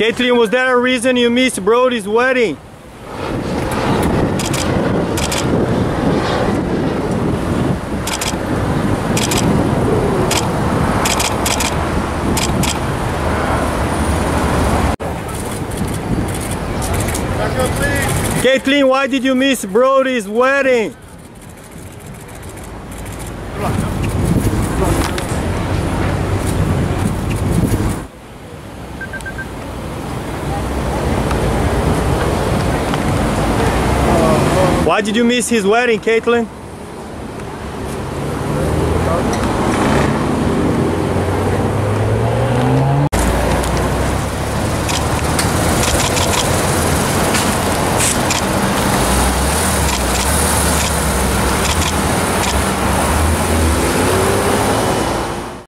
Caitlyn, was there a reason you missed Brody's wedding? Caitlyn, why did you miss Brody's wedding? Why did you miss his wedding, Caitlyn?